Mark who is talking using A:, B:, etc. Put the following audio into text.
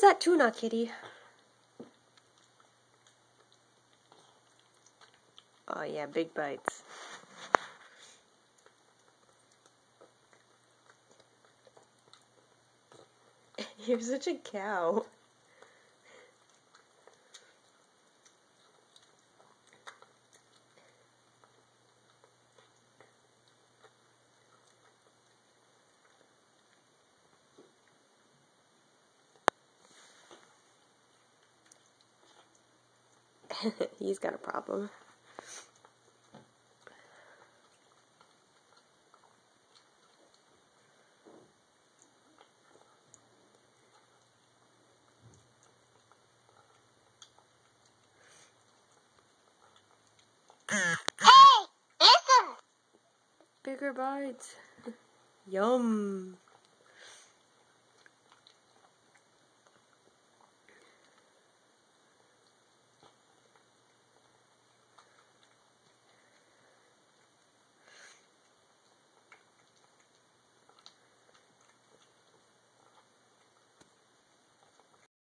A: is that tuna, kitty? Oh yeah, big bites. You're such a cow. He's got a problem.
B: Hey, listen.
A: Bigger bites. Yum.